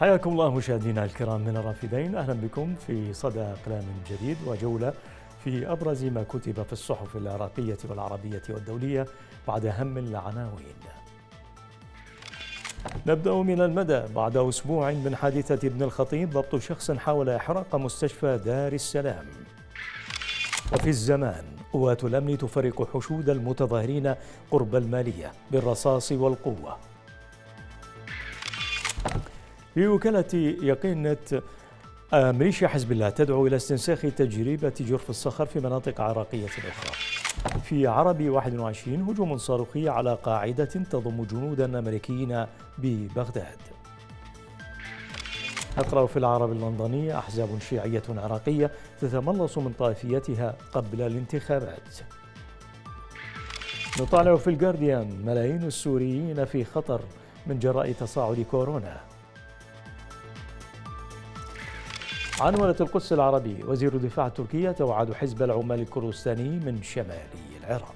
حياكم الله مشاهدينا الكرام من الرافدين أهلا بكم في صدى اقلام جديد وجولة في أبرز ما كتب في الصحف العراقية والعربية والدولية بعد هم العناوين. نبدأ من المدى بعد أسبوع من حادثة ابن الخطيب ضبط شخص حاول إحراق مستشفى دار السلام. وفي الزمان قوات الأمن تفرق حشود المتظاهرين قرب المالية بالرصاص والقوة. في وكالة يقين نت ميليشيا حزب الله تدعو إلى استنساخ تجربة جرف الصخر في مناطق عراقية أخرى في عربي 21 هجوم صاروخي على قاعدة تضم جنودا أمريكيين ببغداد. أقرأ في العرب اللندني أحزاب شيعية عراقية تتملص من طائفيتها قبل الانتخابات. نطالع في الجارديان ملايين السوريين في خطر من جراء تصاعد كورونا. عنونة القدس العربي وزير الدفاع التركية توعد حزب العمال الكردستاني من شمالي العراق.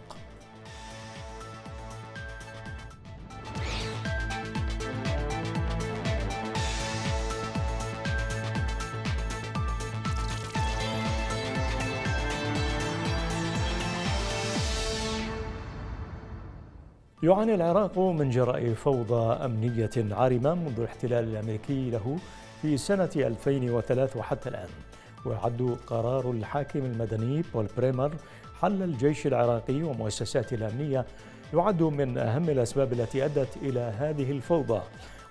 يعاني العراق من جراء فوضى أمنية عارمة منذ الاحتلال الأمريكي له في سنة 2003 وحتى الآن ويعد قرار الحاكم المدني بول بريمر حل الجيش العراقي ومؤسساته الأمنية يعد من أهم الأسباب التي أدت إلى هذه الفوضى.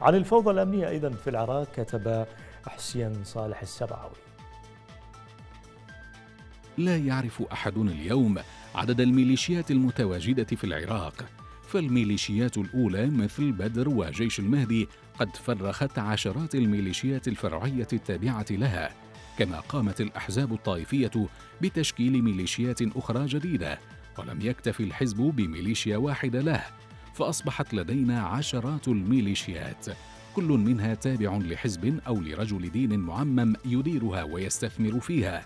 عن الفوضى الأمنية أيضا في العراق كتب حسين صالح السبعوي لا يعرف أحد اليوم عدد الميليشيات المتواجدة في العراق فالميليشيات الأولى مثل بدر وجيش المهدي قد فرخت عشرات الميليشيات الفرعية التابعة لها كما قامت الأحزاب الطائفية بتشكيل ميليشيات أخرى جديدة ولم يكتف الحزب بميليشيا واحدة له فأصبحت لدينا عشرات الميليشيات. كل منها تابع لحزب أو لرجل دين معمم يديرها ويستثمر فيها.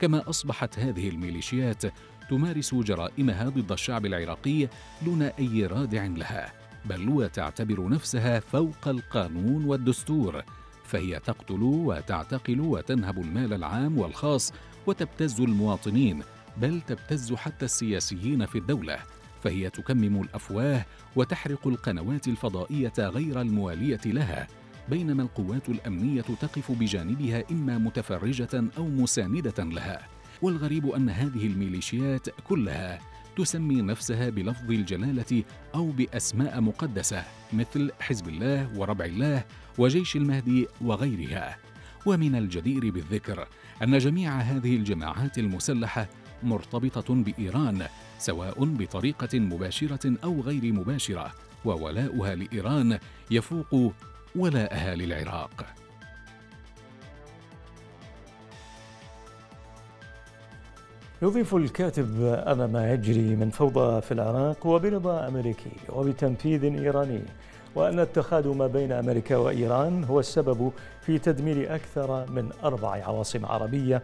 كما أصبحت هذه الميليشيات تمارس جرائمها ضد الشعب العراقي دون أي رادع لها. بل وتعتبر نفسها فوق القانون والدستور فهي تقتل وتعتقل وتنهب المال العام والخاص وتبتز المواطنين بل تبتز حتى السياسيين في الدولة فهي تكمم الأفواه وتحرق القنوات الفضائية غير الموالية لها بينما القوات الأمنية تقف بجانبها إما متفرجة أو مساندة لها والغريب أن هذه الميليشيات كلها تسمي نفسها بلفظ الجلالة أو بأسماء مقدسة مثل حزب الله وربع الله وجيش المهدي وغيرها. ومن الجدير بالذكر أن جميع هذه الجماعات المسلحة مرتبطة بإيران سواء بطريقة مباشرة أو غير مباشرة وولاؤها لإيران يفوق ولاء اهالي يضيف الكاتب أن ما يجري من فوضى في العراق وبرضا أمريكي وبتنفيذ إيراني. وأن التخاذ ما بين أمريكا وإيران هو السبب في تدمير أكثر من أربع عواصم عربية.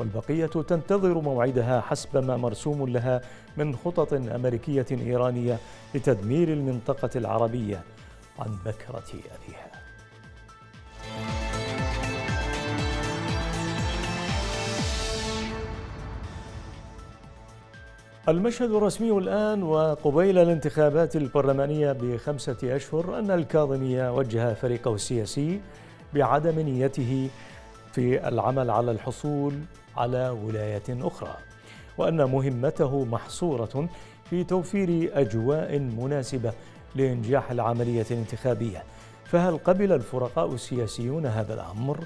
والبقية تنتظر موعدها حسب ما مرسوم لها من خطط أمريكية إيرانية لتدمير المنطقة العربية عن بكرة أبيها. المشهد الرسمي الآن وقبيل الانتخابات البرلمانية بخمسة أشهر أن الكاظمية وجه فريقه السياسي بعدم نيته في العمل على الحصول على ولاية أخرى وأن مهمته محصورة في توفير أجواء مناسبة لإنجاح العملية الانتخابية. فهل قبل الفرقاء السياسيون هذا الأمر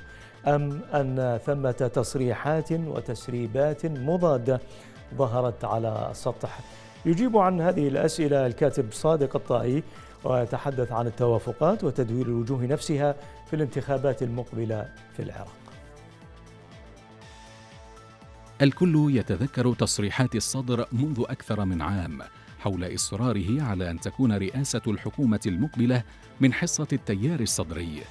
أم أن ثمة تصريحات وتسريبات مضادة ظهرت على السطح يجيب عن هذه الأسئلة الكاتب صادق الطائي ويتحدث عن التوافقات وتدوير الوجوه نفسها في الانتخابات المقبلة في العراق. الكل يتذكر تصريحات الصدر منذ أكثر من عام حول إصراره على أن تكون رئاسة الحكومة المقبلة من حصة التيار الصدري.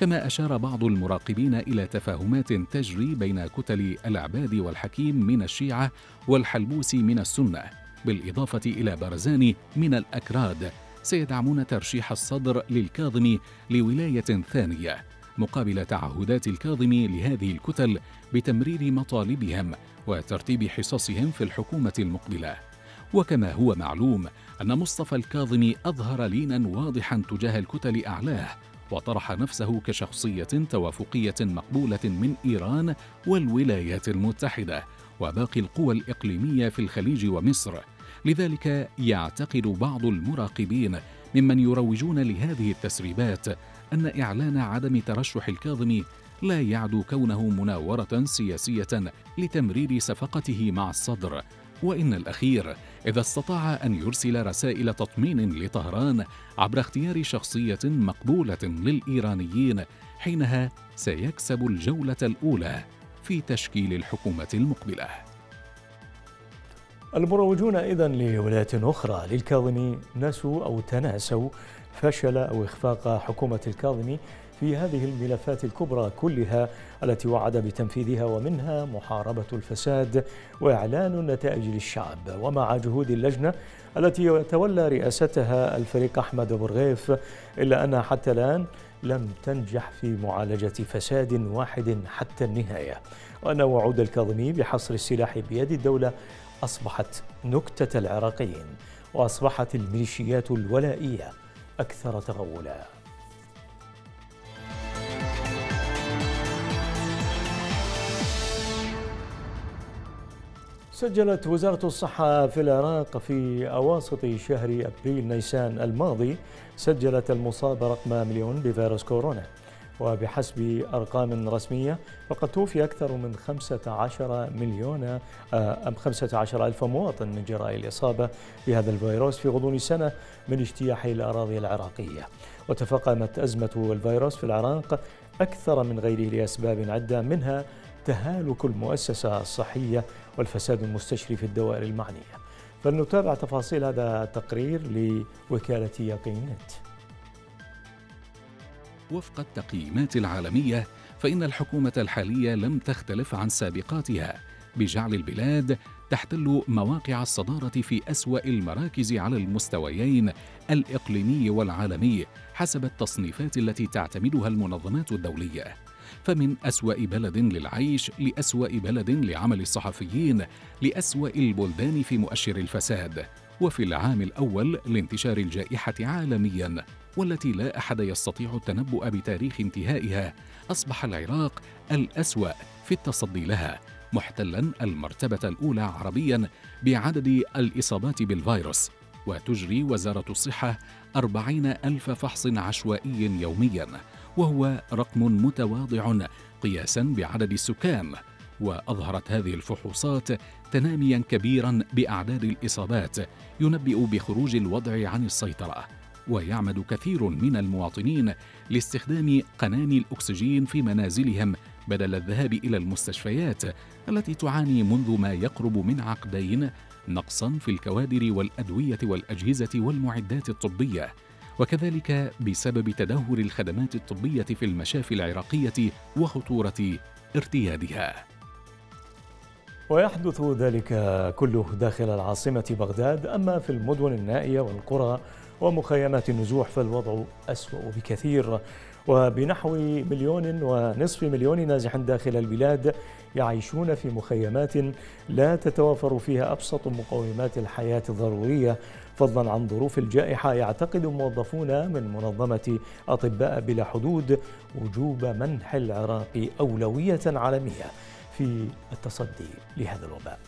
كما أشار بعض المراقبين إلى تفاهمات تجري بين كتل العباد والحكيم من الشيعة والحلبوس من السنة بالإضافة إلى برزاني من الأكراد. سيدعمون ترشيح الصدر للكاظمي لولاية ثانية مقابل تعهدات الكاظمي لهذه الكتل بتمرير مطالبهم وترتيب حصصهم في الحكومة المقبلة. وكما هو معلوم أن مصطفى الكاظمي أظهر لينا واضحا تجاه الكتل أعلاه وطرح نفسه كشخصية توافقية مقبولة من إيران والولايات المتحدة وباقي القوى الإقليمية في الخليج ومصر. لذلك يعتقد بعض المراقبين ممن يروجون لهذه التسريبات أن إعلان عدم ترشح الكاظمي لا يعدو كونه مناورة سياسية لتمرير صفقته مع الصدر وإن الأخير إذا استطاع أن يرسل رسائل تطمين لطهران عبر اختيار شخصية مقبولة للإيرانيين حينها سيكسب الجولة الأولى في تشكيل الحكومة المقبلة. المروجون إذا لولاية أخرى للكاظمي نسوا أو تناسوا فشل أو إخفاق حكومة الكاظمي في هذه الملفات الكبرى كلها التي وعد بتنفيذها ومنها محاربة الفساد وإعلان النتائج للشعب. ومع جهود اللجنة التي يتولى رئاستها الفريق أحمد برغيف إلا أنها حتى الآن لم تنجح في معالجة فساد واحد حتى النهاية. وأن وعود الكاظمي بحصر السلاح بيد الدولة أصبحت نكتة العراقيين وأصبحت الميليشيات الولائية أكثر تغولاً. سجلت وزارة الصحة في العراق في أواسط شهر أبريل نيسان الماضي سجلت المصابة رقم مليون بفيروس كورونا. وبحسب أرقام رسمية فقد توفي أكثر من 15 مليون آه، أم 15 ألف مواطن من جراء الإصابة بهذا الفيروس في غضون سنة من اجتياح الأراضي العراقية. وتفاقمت أزمة الفيروس في العراق أكثر من غيره لأسباب عدة منها تهالك المؤسسة الصحية والفساد المستشري في الدوائر المعنية. فلنتابع تفاصيل هذا التقرير لوكالة يقينت وفق التقييمات العالمية فإن الحكومة الحالية لم تختلف عن سابقاتها بجعل البلاد تحتل مواقع الصدارة في أسوأ المراكز على المستويين الإقليمي والعالمي حسب التصنيفات التي تعتمدها المنظمات الدولية. فمن أسوأ بلد للعيش لأسوأ بلد لعمل الصحفيين لأسوأ البلدان في مؤشر الفساد. وفي العام الأول لانتشار الجائحة عالمياً والتي لا أحد يستطيع التنبؤ بتاريخ انتهائها أصبح العراق الأسوأ في التصدي لها محتلا المرتبة الأولى عربيا بعدد الإصابات بالفيروس. وتجري وزارة الصحة أربعين ألف فحص عشوائي يوميا. وهو رقم متواضع قياسا بعدد السكان وأظهرت هذه الفحوصات تناميا كبيرا بأعداد الإصابات ينبئ بخروج الوضع عن السيطرة ويعمد كثير من المواطنين لاستخدام قناني الأكسجين في منازلهم بدل الذهاب إلى المستشفيات التي تعاني منذ ما يقرب من عقدين نقصا في الكوادر والأدوية والأجهزة والمعدات الطبية. وكذلك بسبب تدهور الخدمات الطبية في المشافي العراقية وخطورة ارتيادها. ويحدث ذلك كله داخل العاصمة بغداد أما في المدن النائية والقرى ومخيمات النزوح فالوضع أسوأ بكثير. وبنحو مليون ونصف مليون نازح داخل البلاد يعيشون في مخيمات لا تتوافر فيها أبسط مقومات الحياة الضرورية فضلا عن ظروف الجائحة يعتقد موظفون من منظمة أطباء بلا حدود وجوب منح العراق أولوية عالمية في التصدي لهذا الوباء.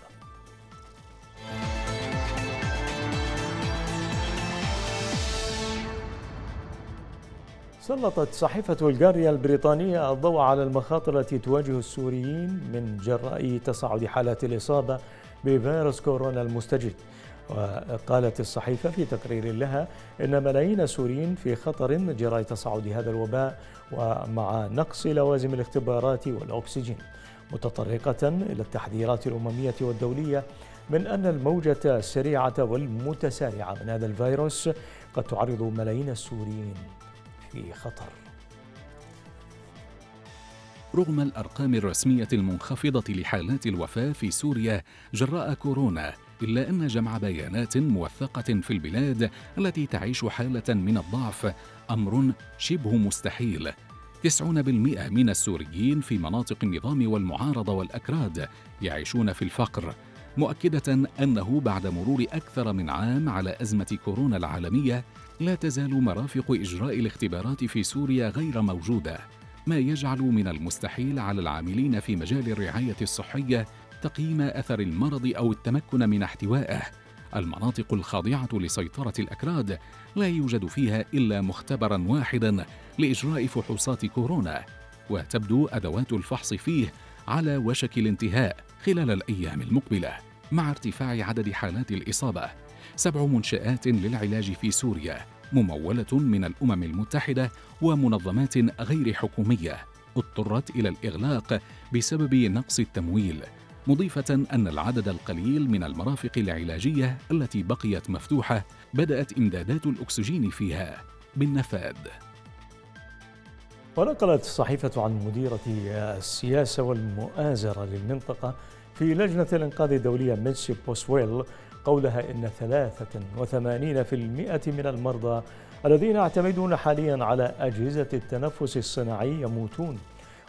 سلطت صحيفة الجاريا البريطانية الضوء على المخاطر التي تواجه السوريين من جراء تصاعد حالات الإصابة بفيروس كورونا المستجد. وقالت الصحيفة في تقرير لها إن ملايين السوريين في خطر جراء تصاعد هذا الوباء ومع نقص لوازم الاختبارات والأكسجين متطرقة إلى التحذيرات الأممية والدولية من أن الموجة السريعة والمتسارعة من هذا الفيروس قد تعرض ملايين السوريين في خطر. رغم الأرقام الرسمية المنخفضة لحالات الوفاة في سوريا جراء كورونا إلا أن جمع بيانات موثقة في البلاد التي تعيش حالة من الضعف أمر شبه مستحيل. 90% من السوريين في مناطق النظام والمعارضة والأكراد يعيشون في الفقر مؤكدة أنه بعد مرور أكثر من عام على أزمة كورونا العالمية لا تزال مرافق إجراء الاختبارات في سوريا غير موجودة ما يجعل من المستحيل على العاملين في مجال الرعاية الصحية تقييم أثر المرض أو التمكن من احتوائه. المناطق الخاضعة لسيطرة الأكراد لا يوجد فيها إلا مختبرا واحدا لإجراء فحوصات كورونا وتبدو أدوات الفحص فيه على وشك الانتهاء خلال الأيام المقبلة مع ارتفاع عدد حالات الإصابة. سبع منشآت للعلاج في سوريا ممولة من الأمم المتحدة ومنظمات غير حكومية اضطرت إلى الإغلاق بسبب نقص التمويل. مضيفة أن العدد القليل من المرافق العلاجية التي بقيت مفتوحة بدأت إمدادات الأكسجين فيها بالنفاذ ونقلت الصحيفة عن مديرة السياسة والمؤازرة للمنطقة في لجنة الإنقاذ الدولية ميتسي بوسويل قولها إن 83% من المرضى الذين يعتمدون حاليا على أجهزة التنفس الصناعي يموتون.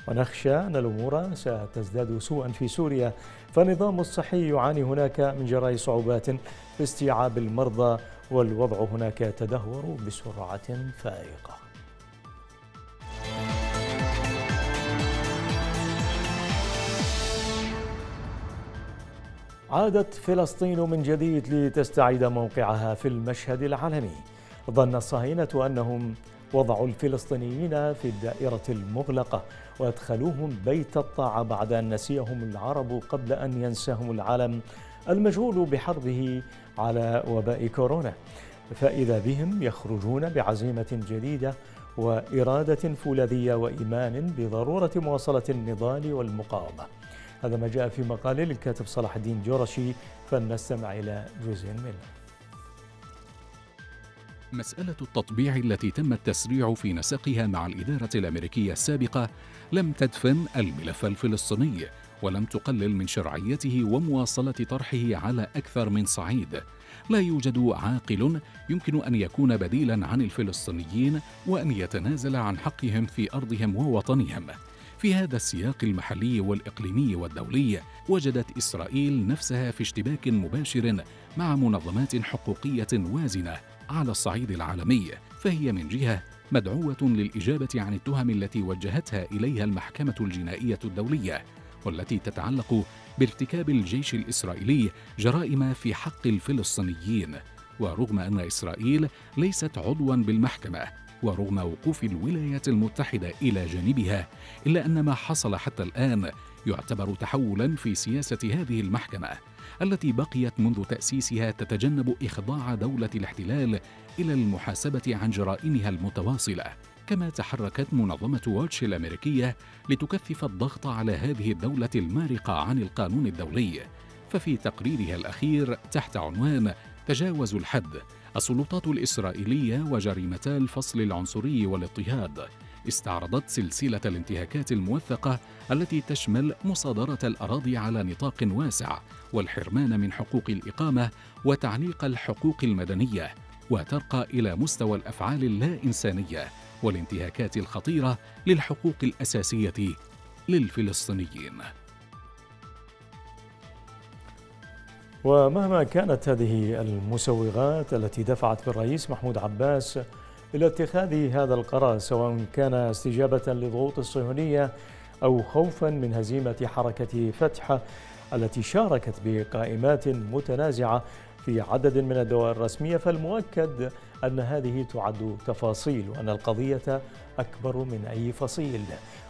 ونخشى أن الأمور ستزداد سوءا في سوريا. فالنظام الصحي يعاني هناك من جراء صعوبات في استيعاب المرضى والوضع هناك يتدهور بسرعة فائقة. عادت فلسطين من جديد لتستعيد موقعها في المشهد العالمي. ظن الصهاينة أنهم وضعوا الفلسطينيين في الدائرة المغلقة وأدخلوهم بيت الطاعة بعد أن نسيهم العرب قبل أن ينساهم العالم المشغول بحربه على وباء كورونا. فإذا بهم يخرجون بعزيمة جديدة وإرادة فولاذية وإيمان بضرورة مواصلة النضال والمقاومة. هذا ما جاء في مقال للكاتب صلاح الدين جورشي فلنستمع إلى جزء منه. مسألة التطبيع التي تم التسريع في نسقها مع الإدارة الأمريكية السابقة لم تدفن الملف الفلسطيني ولم تقلل من شرعيته ومواصلة طرحه على أكثر من صعيد. لا يوجد عاقل يمكن أن يكون بديلا عن الفلسطينيين وأن يتنازل عن حقهم في أرضهم ووطنهم. في هذا السياق المحلي والإقليمي والدولي وجدت إسرائيل نفسها في اشتباك مباشر مع منظمات حقوقية وازنة. على الصعيد العالمي فهي من جهة مدعوة للإجابة عن التهم التي وجهتها إليها المحكمة الجنائية الدولية والتي تتعلق بارتكاب الجيش الإسرائيلي جرائم في حق الفلسطينيين ورغم أن إسرائيل ليست عضوا بالمحكمة ورغم وقوف الولايات المتحدة إلى جانبها إلا أن ما حصل حتى الآن يعتبر تحولا في سياسة هذه المحكمة. التي بقيت منذ تأسيسها تتجنب إخضاع دولة الاحتلال إلى المحاسبة عن جرائمها المتواصلة. كما تحركت منظمة واتش الأمريكية لتكثف الضغط على هذه الدولة المارقة عن القانون الدولي. ففي تقريرها الأخير تحت عنوان تجاوز الحد السلطات الإسرائيلية وجريمتا الفصل العنصري والاضطهاد. استعرضت سلسلة الانتهاكات الموثقة التي تشمل مصادرة الأراضي على نطاق واسع والحرمان من حقوق الإقامة وتعليق الحقوق المدنية وترقى إلى مستوى الأفعال اللا إنسانية والانتهاكات الخطيرة للحقوق الأساسية للفلسطينيين. ومهما كانت هذه المسوغات التي دفعت بالرئيس محمود عباس إلى اتخاذ هذا القرار سواء كان استجابة لضغوط الصهيونية أو خوفا من هزيمة حركة فتح التي شاركت بقائمات متنازعة في عدد من الدول الرسمية. فالمؤكد أن هذه تعد تفاصيل وأن القضية أكبر من أي فصيل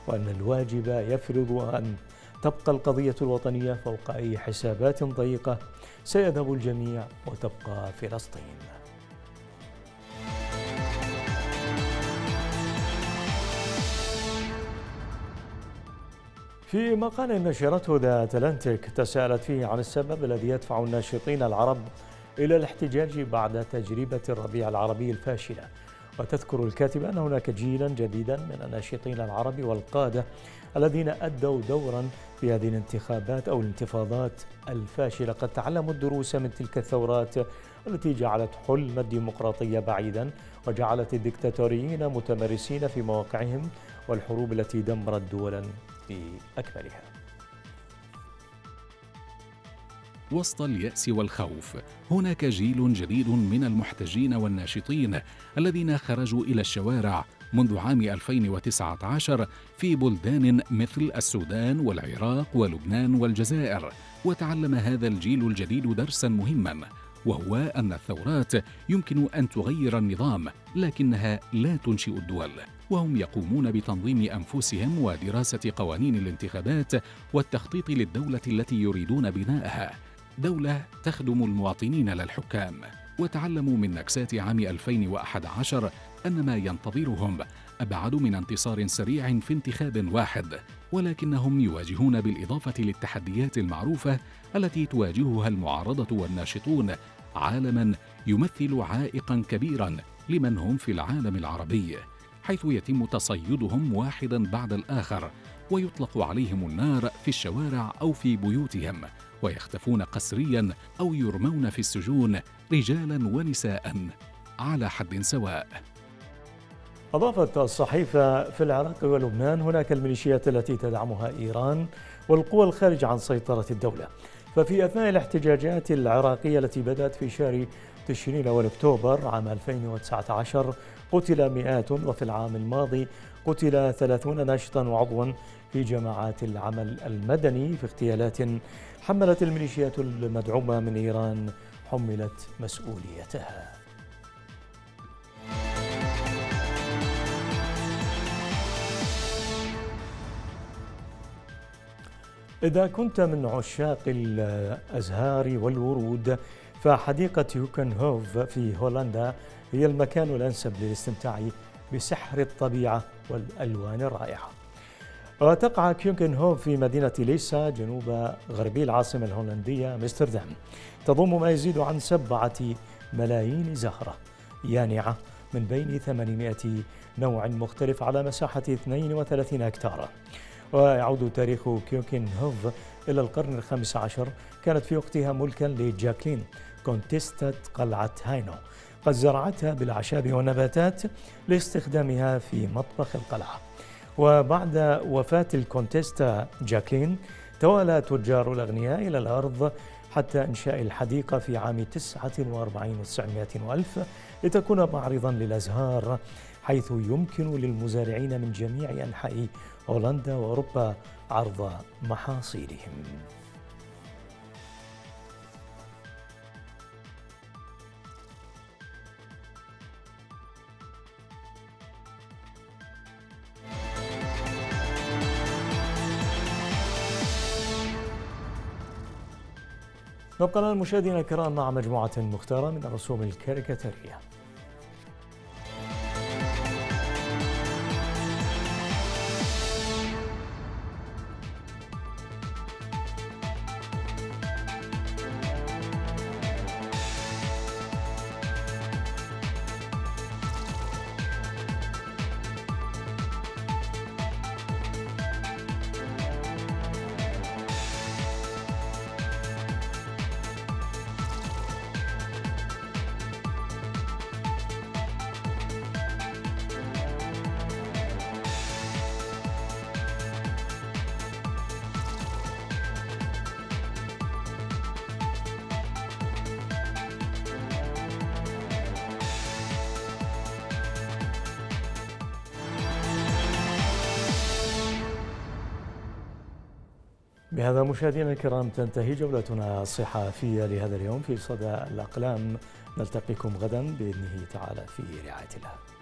وأن الواجب يفرض أن تبقى القضية الوطنية فوق أي حسابات ضيقة. سيذهب الجميع وتبقى فلسطين. في مقال نشرته ذا أتلانتيك تساءلت فيه عن السبب الذي يدفع الناشطين العرب إلى الاحتجاج بعد تجربة الربيع العربي الفاشلة. وتذكر الكاتبة أن هناك جيلا جديدا من الناشطين العرب والقادة الذين أدوا دورا في هذه الانتخابات أو الانتفاضات الفاشلة. قد تعلموا الدروس من تلك الثورات التي جعلت حلم الديمقراطية بعيدا وجعلت الدكتاتوريين متمرسين في مواقعهم والحروب التي دمرت دولا. بأكملها وسط اليأس والخوف هناك جيل جديد من المحتجين والناشطين الذين خرجوا إلى الشوارع منذ عام 2019 في بلدان مثل السودان والعراق ولبنان والجزائر. وتعلم هذا الجيل الجديد درسا مهما وهو أن الثورات يمكن أن تغير النظام لكنها لا تنشئ الدول. وهم يقومون بتنظيم أنفسهم ودراسة قوانين الانتخابات والتخطيط للدولة التي يريدون بناءها. دولة تخدم المواطنين لا الحكام. وتعلموا من نكسات عام 2011 أن ما ينتظرهم أبعد من انتصار سريع في انتخاب واحد ولكنهم يواجهون بالإضافة للتحديات المعروفة التي تواجهها المعارضة والناشطون عالما يمثل عائقا كبيرا لمن هم في العالم العربي. حيث يتم تصيدهم واحدا بعد الآخر ويطلق عليهم النار في الشوارع أو في بيوتهم ويختفون قسريا أو يرمون في السجون رجالا ونساء على حد سواء. أضافت الصحيفة في العراق ولبنان هناك الميليشيات التي تدعمها إيران والقوى الخارجة عن سيطرة الدولة. ففي أثناء الاحتجاجات العراقية التي بدأت في شهر تشرين الأول أكتوبر عام 2019 قتل مئات وفي العام الماضي قتل ثلاثون ناشطا وعضوا في جماعات العمل المدني في اغتيالات حملت الميليشيات المدعومة من إيران حملت مسؤوليتها. إذا كنت من عشاق الأزهار والورود فحديقة يوكنهوف في هولندا هي المكان الأنسب للاستمتاع بسحر الطبيعة والألوان الرائعة. وتقع كيوكنهوف في مدينة ليسا جنوب غربي العاصمة الهولندية أمستردام. تضم ما يزيد عن سبعة ملايين زهرة يانعة من بين 800 نوع مختلف على مساحة 32 هكتارا ويعود تاريخ كيوكين هوف إلى القرن الخامس عشر كانت في وقتها ملكا لجاكلين كونتيستة قلعة هاينو. قد زرعتها بالأعشاب والنباتات لاستخدامها في مطبخ القلعة. وبعد وفاة الكونتيستا جاكلين توالى تجار الأغنياء إلى الأرض حتى إنشاء الحديقة في عام 49 و900 وألف لتكون معرضا للأزهار حيث يمكن للمزارعين من جميع أنحاء هولندا وأوروبا عرض محاصيلهم. نبقى المشاهدين الكرام مع مجموعة مختارة من الرسوم الكاريكاتيرية. بهذا مشاهدينا الكرام تنتهي جولتنا الصحافية لهذا اليوم في صدى الأقلام. نلتقيكم غدا بإذنه تعالى في رعاية الله.